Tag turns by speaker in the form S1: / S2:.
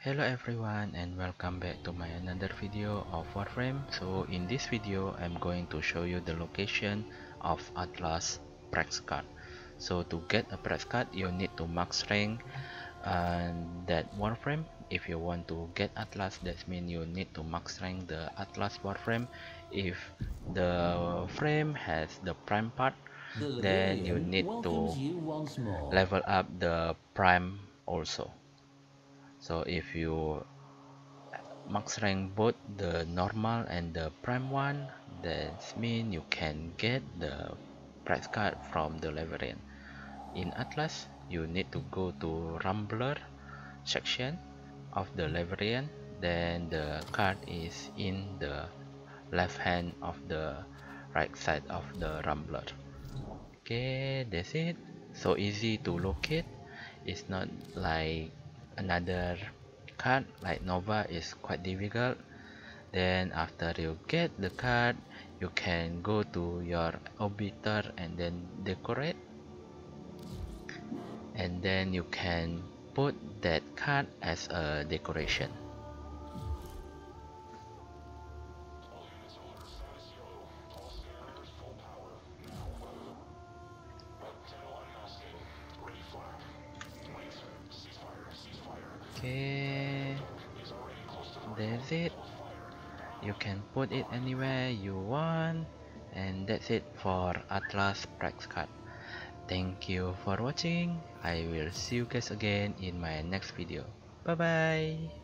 S1: Hello everyone and welcome back to my another video of Warframe. So in this video I'm going to show you the location of Atlas Prex card. So to get a Prex card you need to max rank and uh, that Warframe. If you want to get Atlas that means you need to max rank the Atlas Warframe. If the frame has the prime part then you need to level up the prime also so if you uh, max rank both the normal and the prime one that means you can get the Prex card from the Leverian. In atlas you need to go to rambler section of the Leverian then the card is in the left hand of the right side of the rambler okay that's it. So easy to locate. It's not like another card like Nova is quite difficult. Then after you get the card you can go to your orbiter and then decorate. And then you can put that card as a decoration okay. That's it. You can put it anywhere you want. And that's it for Atlas Prex card. Thank you for watching. I will see you guys again in my next video. Bye bye